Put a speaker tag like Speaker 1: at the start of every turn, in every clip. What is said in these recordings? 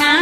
Speaker 1: អ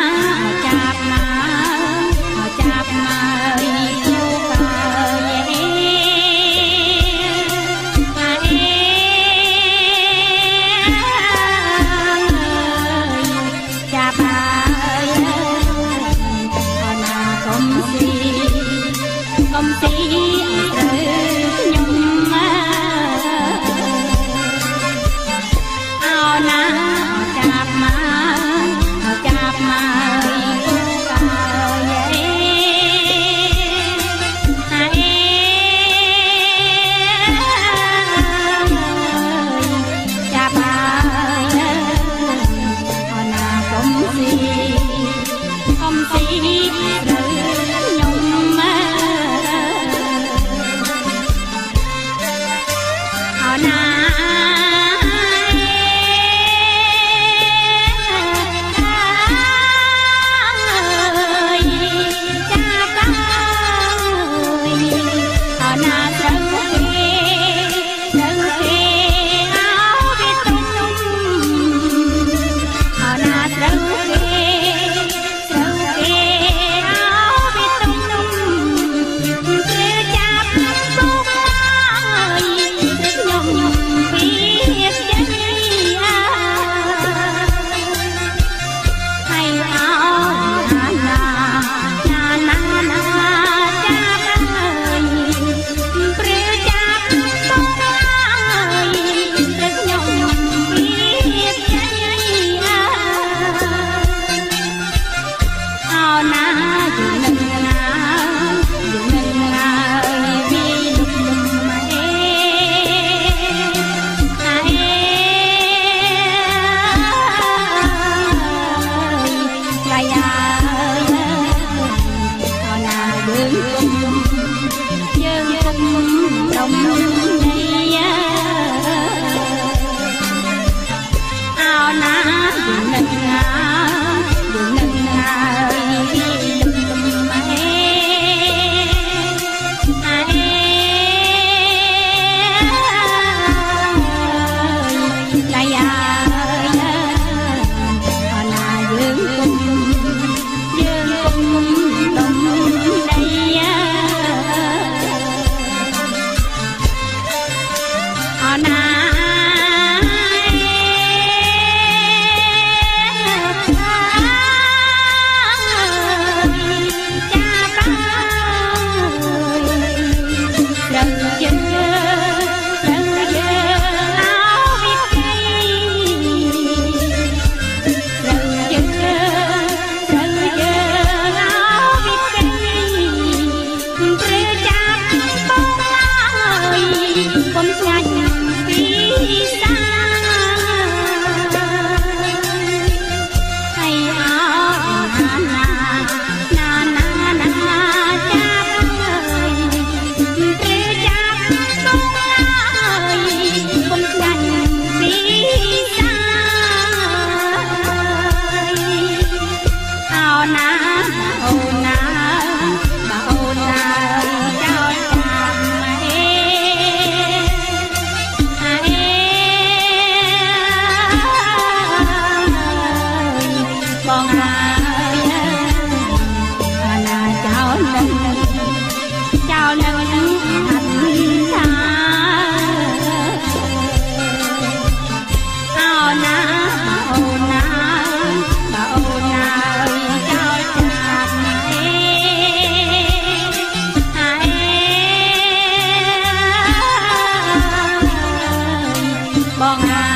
Speaker 1: 梦啊。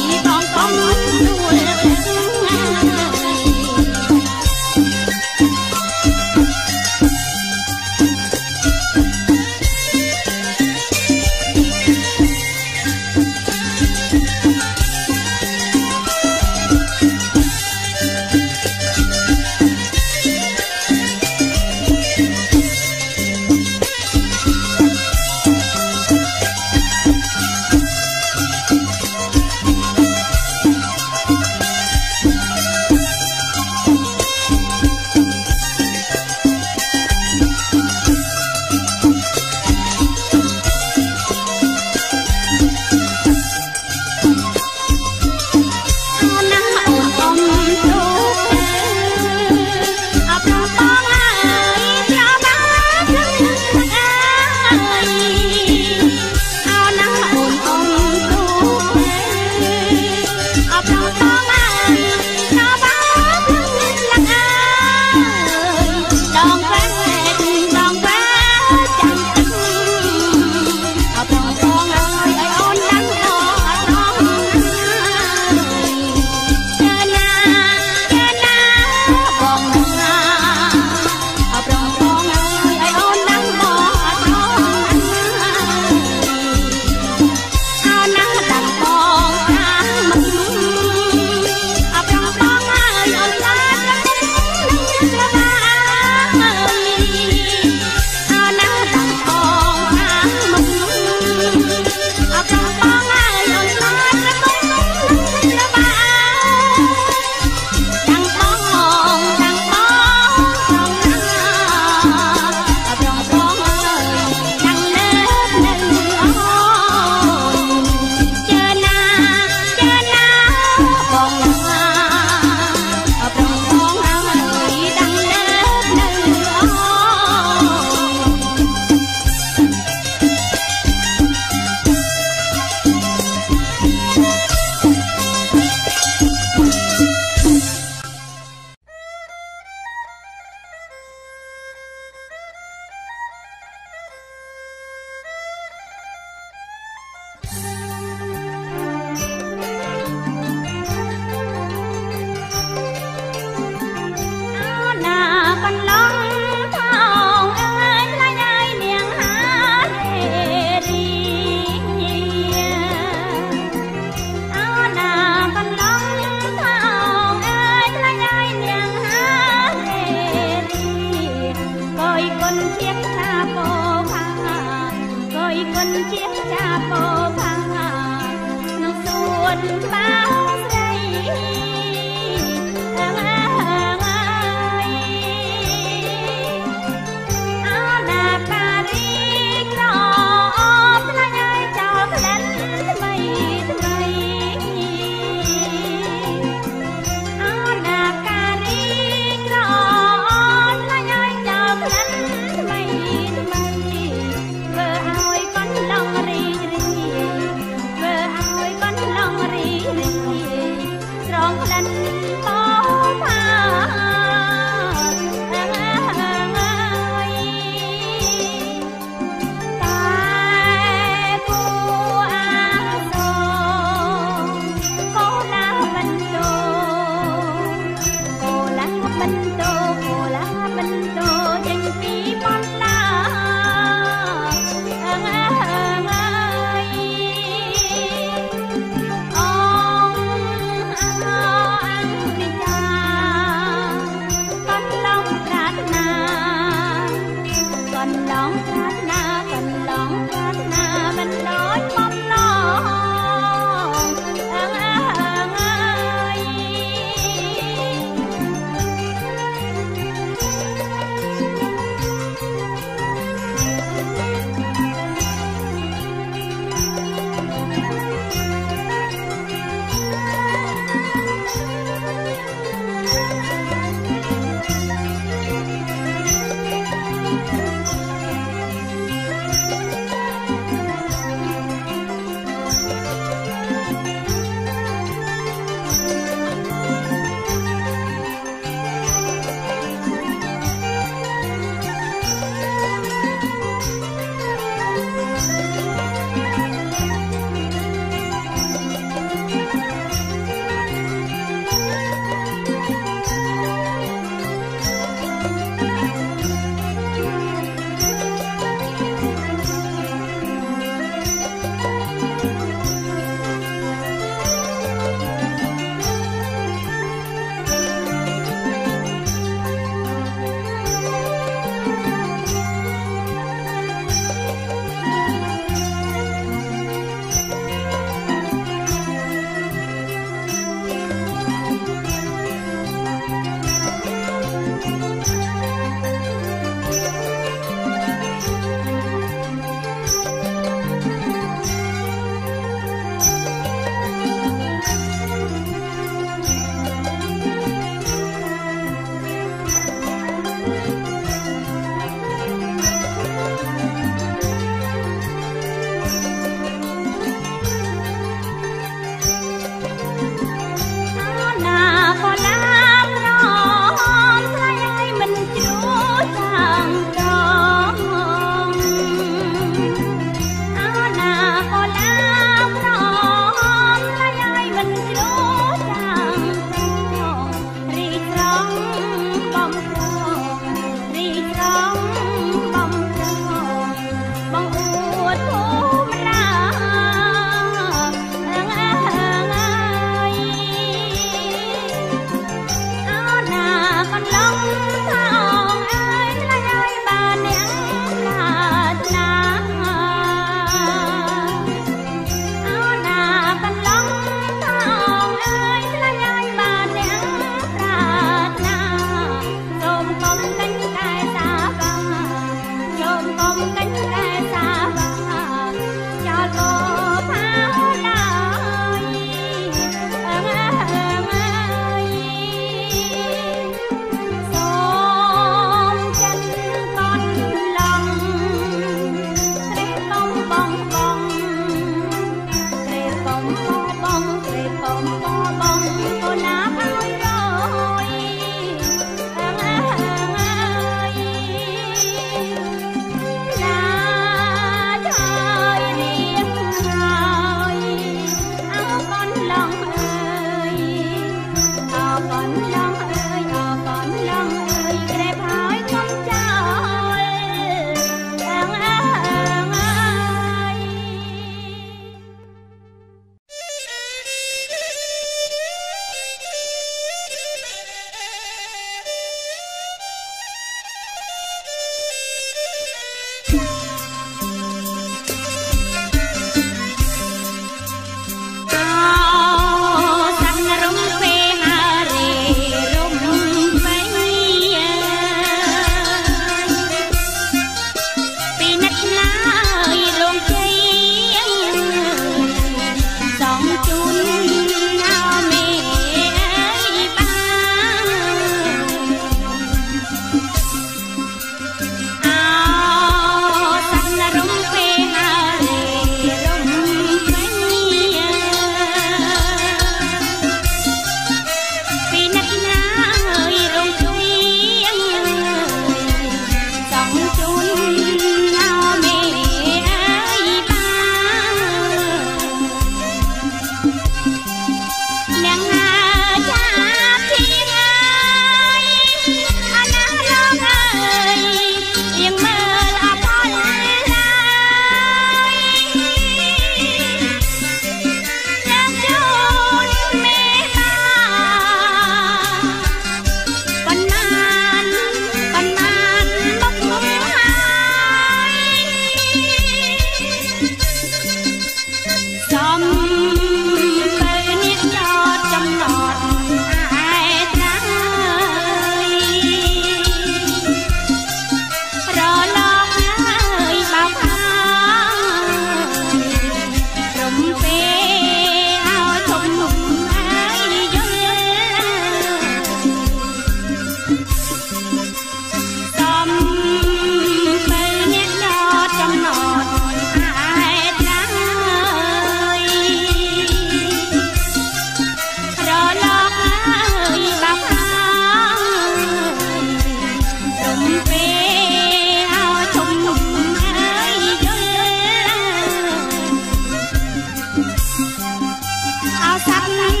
Speaker 1: sắc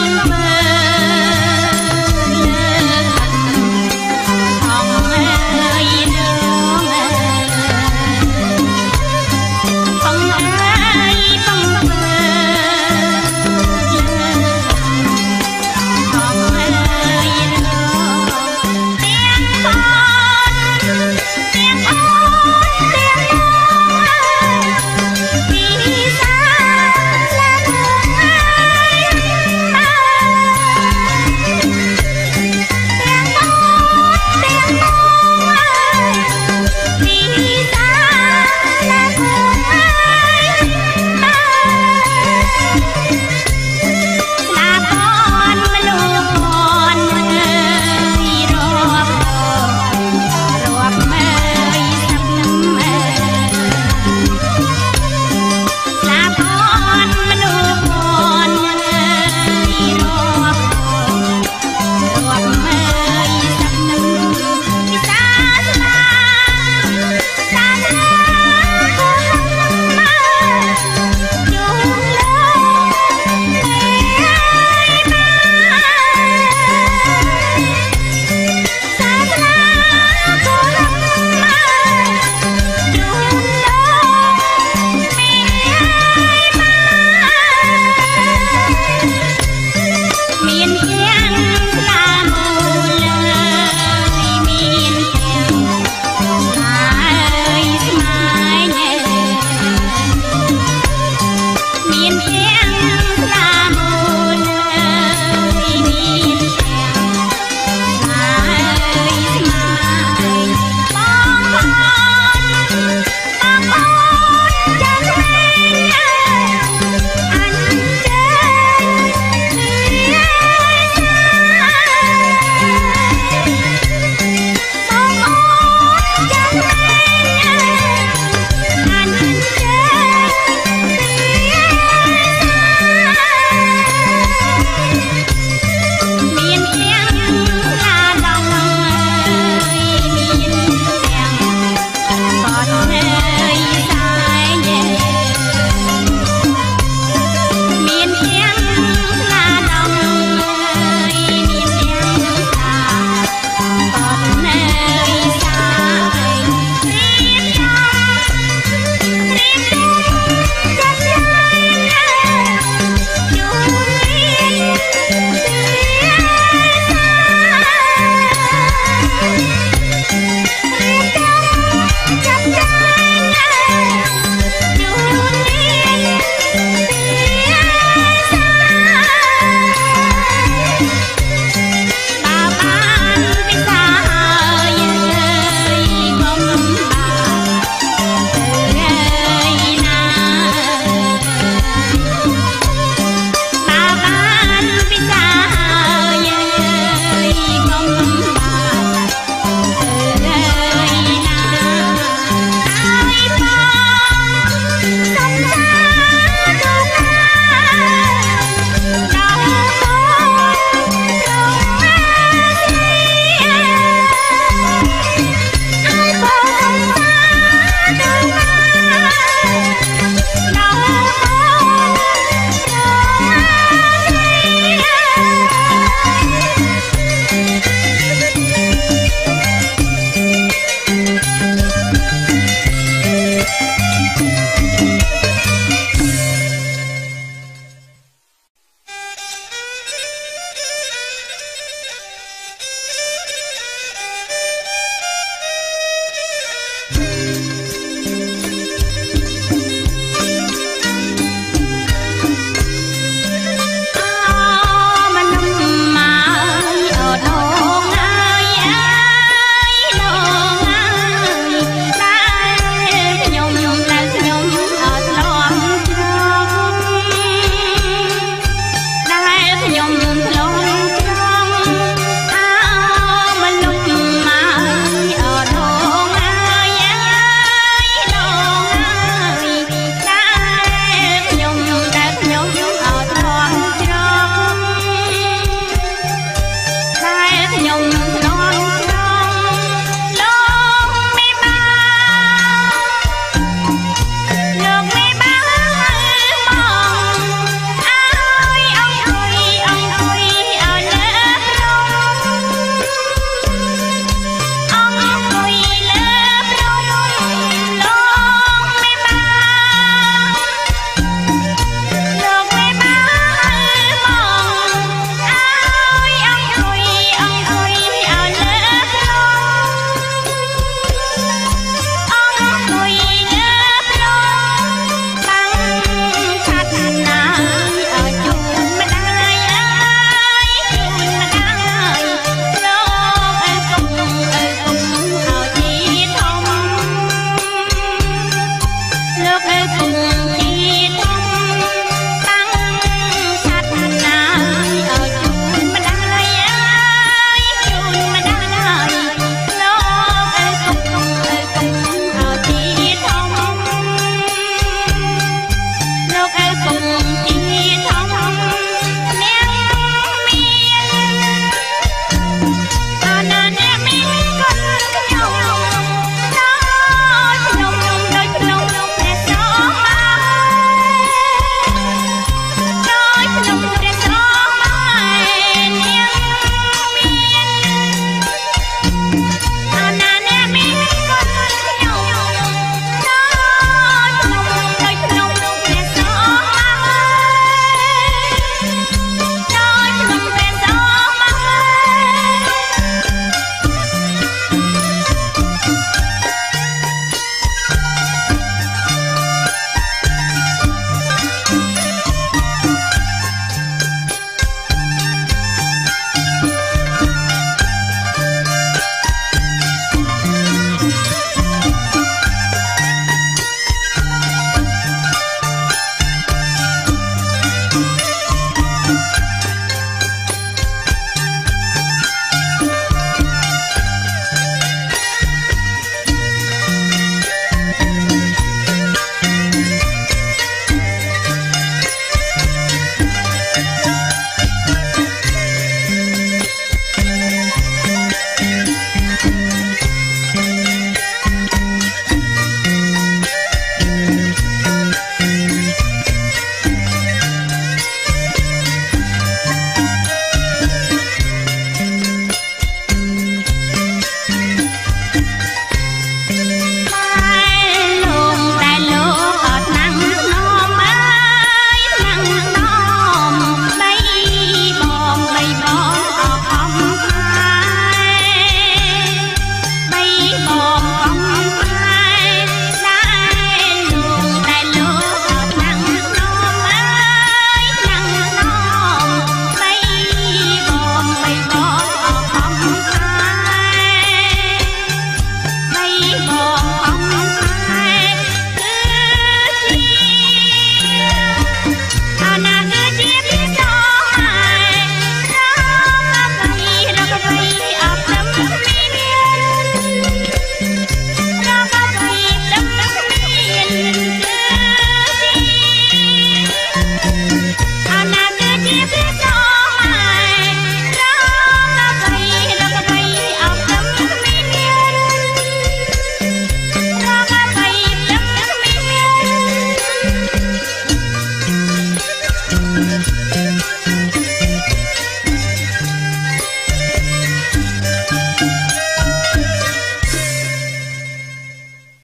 Speaker 1: Háblame